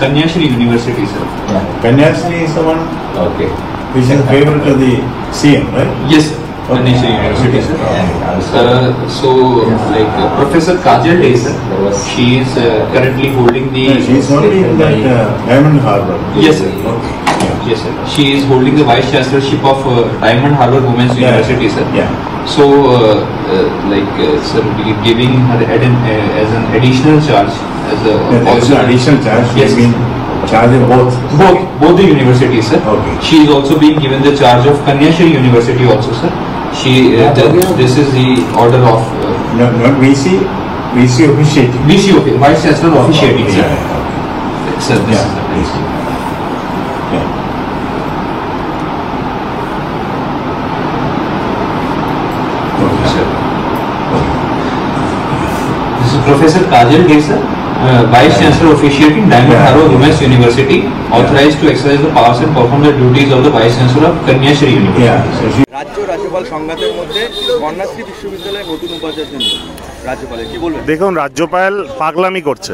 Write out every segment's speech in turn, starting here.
Kanyashri University, sir. Kanyashri is the one Okay. which is favorite to the CM, right? Yes, sir. Kanyashri University, sir. Uh, so, like uh, Professor Kajal is, sir, she is uh, currently holding the. She is only in that uh, Diamond Harbor. Yes, sir. Okay. Yeah. Yes, sir. She is holding the Vice Chancellorship of uh, Diamond Harbour Women's Yeah. University, sir. Yeah. So, uh, uh, like, uh, sir, we are giving her ad- uh, as an additional charge as a Yeah, There is an additional charge, she Yes. has been charging both. both both the universities, sir. Okay. She is also being given the charge of Kanyashri University also, sir. She uh, the, this is the order of uh, No, not VC, VC officiating. VC, okay, Vice Chancellor officiating, Yeah, sir. yeah, Sir, this Yeah, is the please. Yeah. Professor Kajal sir. Uh, Vice Chancellor officiating Diamond Yeah. Harbour Women's University, authorized to exercise the powers and perform the duties of the Vice Chancellor of Kanyashri University. Yeah, রাজ্য রাজ্যপাল সংঘাতের মধ্যে কন্যাশ্রী বিশ্ববিদ্যালয়ের নতুন উপাচার্য রাজ্যপালের কি বলবেন দেখুন রাজ্যপাল পাগলামি করছে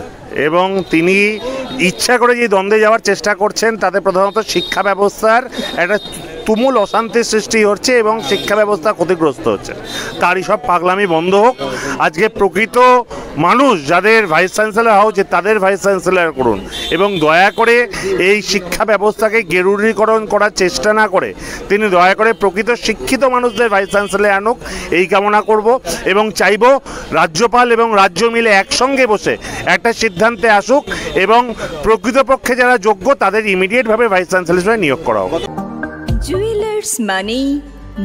এবং তিনি ইচ্ছা করে যে দ্বন্দ্বে যাওয়ার চেষ্টা করছেন তাতে প্রধানত শিক্ষা ব্যবস্থার একটা তুমুল অশান্তির সৃষ্টি হচ্ছে এবং শিক্ষা ব্যবস্থা ক্ষতিগ্রস্ত হচ্ছে। তারই সব পাগলামি বন্ধ হোক। আজকে প্রকৃত মানুষ যাদের ভাইস চ্যান্সেলর হওয়া উচিত, তাদের ভাইস চ্যান্সেলর করুন এবং দয়া করে এই শিক্ষা ব্যবস্থাকে গেরুরিকরণ করার চেষ্টা না করে তিনি দয়া করে প্রকৃত শিক্ষিত মানুষদের ভাইস চ্যান্সেলর আনুক। এই কামনা করব এবং চাইব রাজ্যপাল এবং রাজ্য মিলে একসঙ্গে বসে একটা সিদ্ধান্তে আসুক এবং প্রকৃতপক্ষে যারা যোগ্য তাদের ইমিডিয়েটভাবে ভাইস চ্যান্সেলর হিসেবে নিয়োগ করা হোক। জুয়েলার্স মানে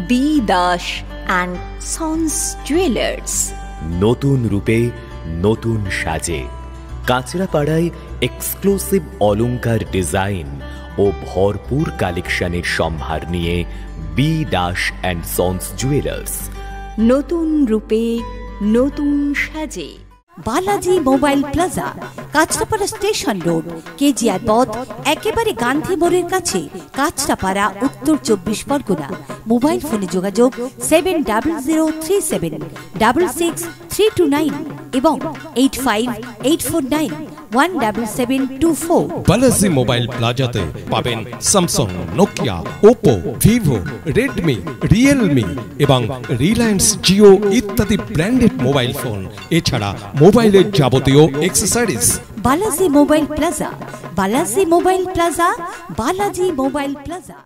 B Das and sons jewellers নতুন রূপে নতুন সাজে। কাঁচরাপাড়ায় এক্সক্লুসিভ অলংকার ডিজাইন ও ভরপুর কালেকশনের সম্ভার নিয়ে B Das and sons jewellers নতুন রূপে নতুন সাজে। Balaji mobile plaza Kanchrapara station road KGR পথ একেবারে গান্ধী মোড়ের কাছে কাঁচরাপাড়া উত্তর চব্বিশ পরগনা মোবাইল ফোনে যোগাযোগ seven double zero three seven double six three two nine এবং eight five eight four nine one double seven two four Balaji mobile প্লাজাতে পাবেন Samsung Nokia Oppo Vivo Redmi Realme এবং রিলায়েন্স জিও ইত্যাদি ব্র্যান্ডেড মোবাইল ফোন এছাড়া মোবাইলের যাবতীয় accessories Balaji mobile plaza Balaji mobile plaza Balaji mobile plaza